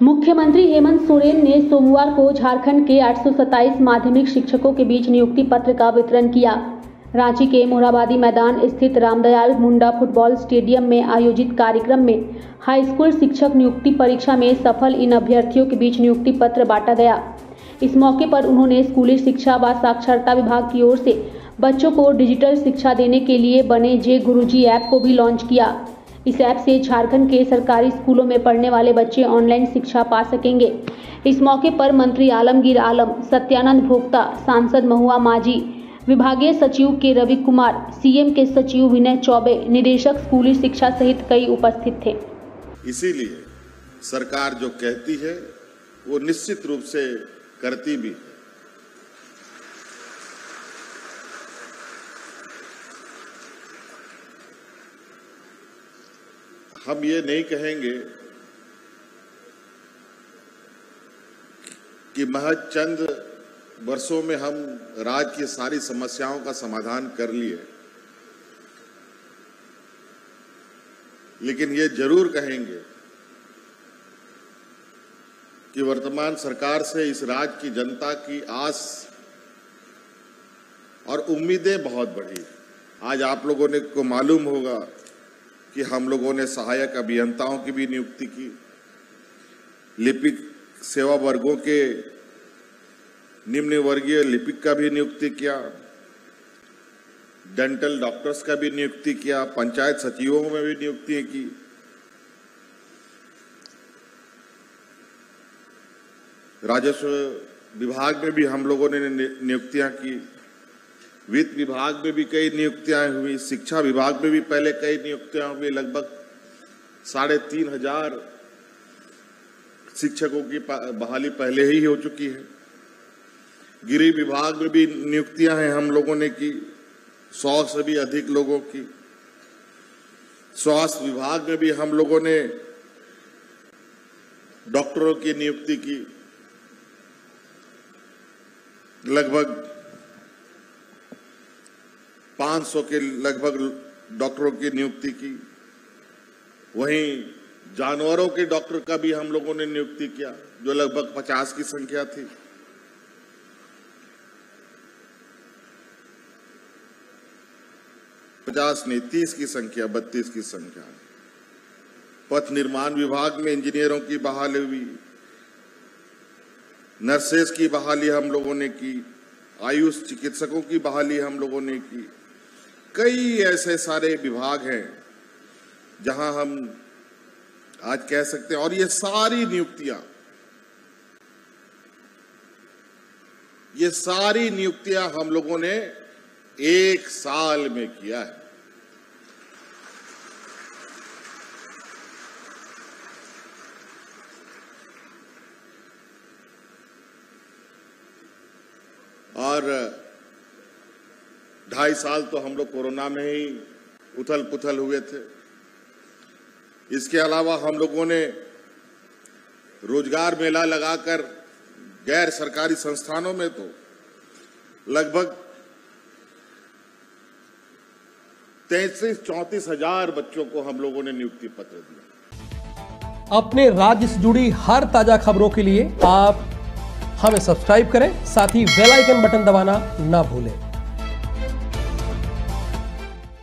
मुख्यमंत्री हेमंत सोरेन ने सोमवार को झारखंड के 827 माध्यमिक शिक्षकों के बीच नियुक्ति पत्र का वितरण किया। रांची के मोराबादी मैदान स्थित रामदयाल मुंडा फुटबॉल स्टेडियम में आयोजित कार्यक्रम में हाई स्कूल शिक्षक नियुक्ति परीक्षा में सफल इन अभ्यर्थियों के बीच नियुक्ति पत्र बांटा गया। इस मौके पर उन्होंने स्कूली शिक्षा व साक्षरता विभाग की ओर से बच्चों को डिजिटल शिक्षा देने के लिए बने जे गुरुजी ऐप को भी लॉन्च किया। इस ऐप से झारखंड के सरकारी स्कूलों में पढ़ने वाले बच्चे ऑनलाइन शिक्षा पा सकेंगे। इस मौके पर मंत्री आलमगीर आलम, सत्यानंद भोक्ता, सांसद महुआ माझी, विभागीय सचिव के रवि कुमार, सीएम के सचिव विनय चौबे, निदेशक स्कूली शिक्षा सहित कई उपस्थित थे। इसीलिए सरकार जो कहती है, वो निश्चित रूप से करती भी है। हम ये नहीं कहेंगे कि महज चंद वर्षों में हम राज्य की सारी समस्याओं का समाधान कर लिए। लेकिन ये ज़रूर कहेंगे कि वर्तमान सरकार से इस राज्य की जनता की आस और उम्मीदें बहुत बढ़ी। आज आप लोगों ने को मालूम होगा कि हम लोगों ने सहायक अभियंताओं की भी नियुक्ति की। लिपिक सेवा वर्गों के निम्न वर्गीय लिपिक का भी नियुक्ति किया, डेंटल डॉक्टर्स का भी नियुक्ति किया, पंचायत सचिवों में भी नियुक्ति की। राजस्व विभाग में भी हम लोगों ने, नियुक्तियाँ की। वित्त विभाग में भी कई नियुक्तियाँ हुई, शिक्षा विभाग में भी पहले कई नियुक्तियाँ हुई, लगभग साढ़े तीन हज़ार शिक्षकों की बहाली पहले ही हो चुकी है। गृह विभाग में भी नियुक्तियाँ हैं हम लोगों ने की, सौ से भी अधिक लोगों की। स्वास्थ्य विभाग में भी हम लोगों ने डॉक्टरों की नियुक्ति की, लगभग 500 के लगभग डॉक्टरों की नियुक्ति की। वहीं जानवरों के डॉक्टर का भी हम लोगों ने नियुक्ति किया, जो लगभग 50 की संख्या थी। पचास नहीं, तीस की संख्या, बत्तीस की संख्या। पथ निर्माण विभाग में इंजीनियरों की बहाली हुई, नर्सेस की बहाली हम लोगों ने की, आयुष चिकित्सकों की बहाली हम लोगों ने की। कई ऐसे सारे विभाग हैं, जहाँ हम आज कह सकते हैं, और ये सारी नियुक्तियाँ, ये सारी नियुक्तियाँ हम लोगों ने एक साल में किया है। और ढाई साल तो हम लोग कोरोना में ही उथल पुथल हुए थे। इसके अलावा हम लोगों ने रोज़गार मेला लगाकर गैर सरकारी संस्थानों में तो लगभग तैतीस चौंतीस हज़ार बच्चों को हम लोगों ने नियुक्ति पत्र दिया। अपने राज्य से जुड़ी हर ताज़ा खबरों के लिए आप हमें सब्सक्राइब करें, साथ ही बेल आइकन बटन दबाना ना भूलें।